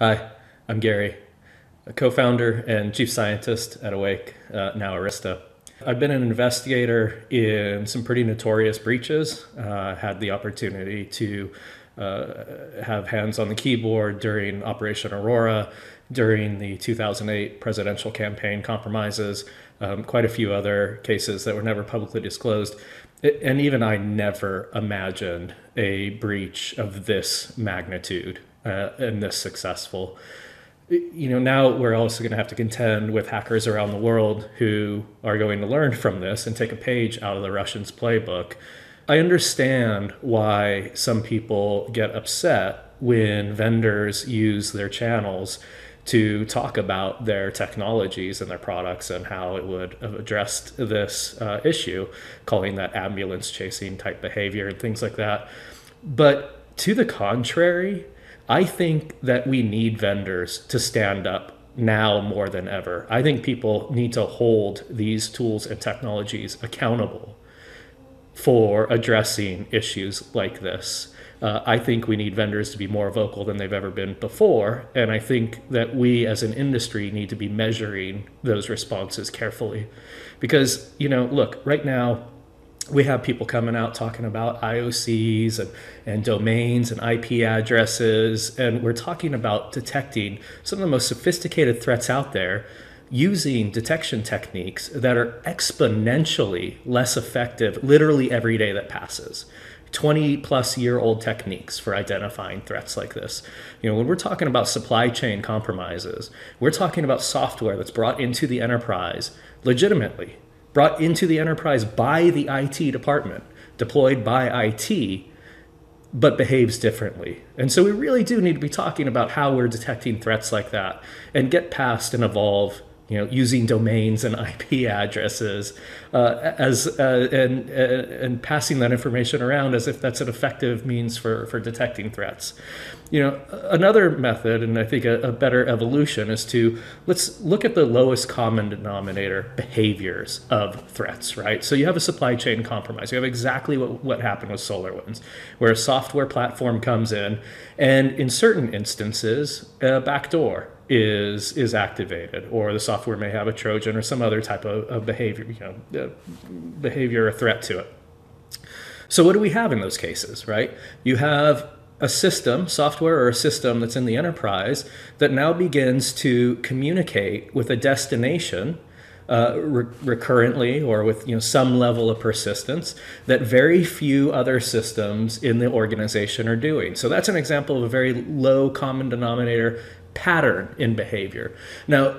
Hi, I'm Gary, a co founder and chief scientist at Awake, uh, now Arista. I've been an investigator in some pretty notorious breaches. Uh, had the opportunity to uh, have hands on the keyboard during Operation Aurora, during the 2008 presidential campaign compromises, um, quite a few other cases that were never publicly disclosed. And even I never imagined a breach of this magnitude uh, and this successful. You know, now we're also going to have to contend with hackers around the world who are going to learn from this and take a page out of the Russians' playbook. I understand why some people get upset when vendors use their channels to talk about their technologies and their products and how it would have addressed this uh, issue, calling that ambulance chasing type behavior and things like that. But to the contrary, I think that we need vendors to stand up now more than ever. I think people need to hold these tools and technologies accountable for addressing issues like this. Uh, I think we need vendors to be more vocal than they've ever been before. And I think that we as an industry need to be measuring those responses carefully. Because, you know, look, right now, we have people coming out talking about IOCs and, and domains and IP addresses. And we're talking about detecting some of the most sophisticated threats out there using detection techniques that are exponentially less effective literally every day that passes. 20 plus year old techniques for identifying threats like this. You know, when we're talking about supply chain compromises, we're talking about software that's brought into the enterprise legitimately, brought into the enterprise by the IT department, deployed by IT, but behaves differently. And so we really do need to be talking about how we're detecting threats like that and get past and evolve you know, using domains and IP addresses uh, as uh, and uh, and passing that information around as if that's an effective means for for detecting threats. You know, another method, and I think a, a better evolution, is to let's look at the lowest common denominator behaviors of threats. Right. So you have a supply chain compromise. You have exactly what what happened with SolarWinds, where a software platform comes in, and in certain instances, a backdoor is is activated, or the software may have a Trojan or some other type of, of behavior, you know, uh, behavior or threat to it. So what do we have in those cases, right? You have a system, software or a system that's in the enterprise that now begins to communicate with a destination uh, re- recurrently or with you know some level of persistence that very few other systems in the organization are doing. So that's an example of a very low common denominator pattern in behavior. Now,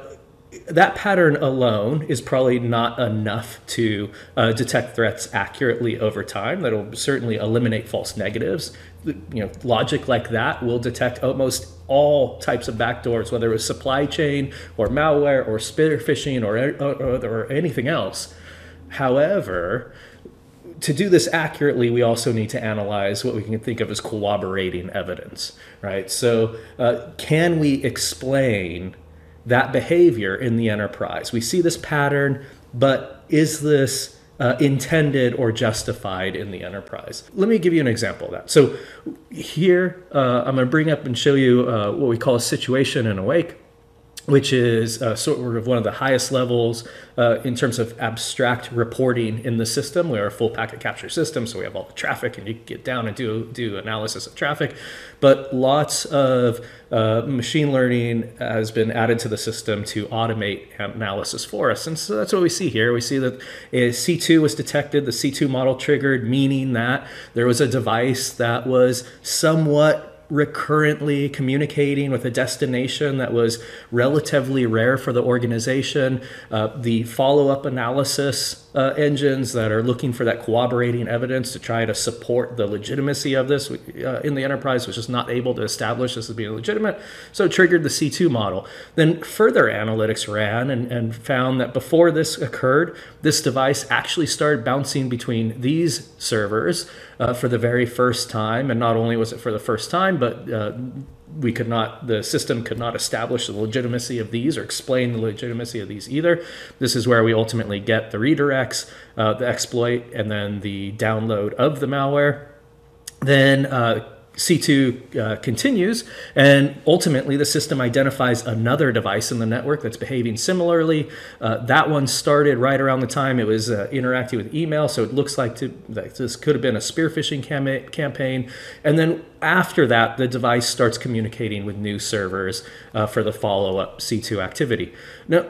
that pattern alone is probably not enough to uh, detect threats accurately over time. That'll certainly eliminate false negatives. You know, logic like that will detect almost all types of backdoors, whether it was supply chain or malware or spear phishing or, or, or anything else. However, to do this accurately, we also need to analyze what we can think of as corroborating evidence, right? So, uh, can we explain that behavior in the enterprise? We see this pattern, but is this uh, intended or justified in the enterprise? Let me give you an example of that. So, here uh, I'm going to bring up and show you uh, what we call a situation in Awake which is uh, sort of one of the highest levels uh, in terms of abstract reporting in the system. We're a full packet capture system, so we have all the traffic, and you can get down and do do analysis of traffic. But lots of uh, machine learning has been added to the system to automate analysis for us, and so that's what we see here. We see that a C2 was detected, the C2 model triggered, meaning that there was a device that was somewhat recurrently communicating with a destination that was relatively rare for the organization. Uh, the follow up analysis uh, engines that are looking for that corroborating evidence to try to support the legitimacy of this uh, in the enterprise was just not able to establish this as being legitimate. So it triggered the C2 model. Then further analytics ran and, and found that before this occurred, this device actually started bouncing between these servers uh, for the very first time. And not only was it for the first time, but uh, we could not, the system could not establish the legitimacy of these or explain the legitimacy of these either. This is where we ultimately get the redirects, uh, the exploit, and then the download of the malware. Then uh, C2 uh, continues, and ultimately the system identifies another device in the network that's behaving similarly. Uh, that one started right around the time it was uh, interacting with email, so it looks like, to, like this could have been a spear phishing cam- campaign. And then after that, the device starts communicating with new servers uh, for the follow up C2 activity. Now,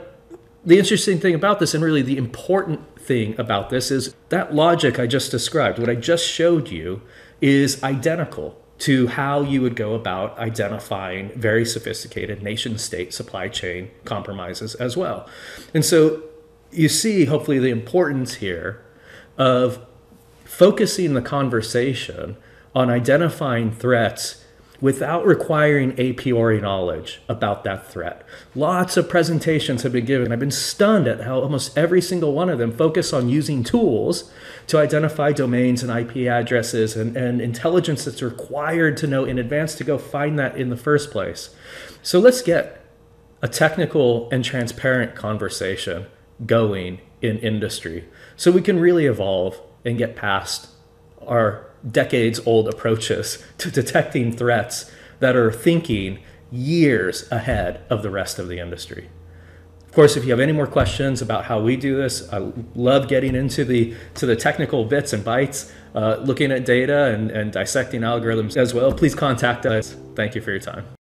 the interesting thing about this, and really the important thing about this, is that logic I just described, what I just showed you, is identical to how you would go about identifying very sophisticated nation state supply chain compromises as well. And so you see, hopefully, the importance here of focusing the conversation on identifying threats without requiring a priori knowledge about that threat. Lots of presentations have been given. I've been stunned at how almost every single one of them focus on using tools to identify domains and IP addresses and, and intelligence that's required to know in advance to go find that in the first place. So let's get a technical and transparent conversation going in industry so we can really evolve and get past our decades old approaches to detecting threats that are thinking years ahead of the rest of the industry. Of course, if you have any more questions about how we do this, I love getting into the to the technical bits and bytes, uh, looking at data and, and dissecting algorithms as well. Please contact us. Thank you for your time.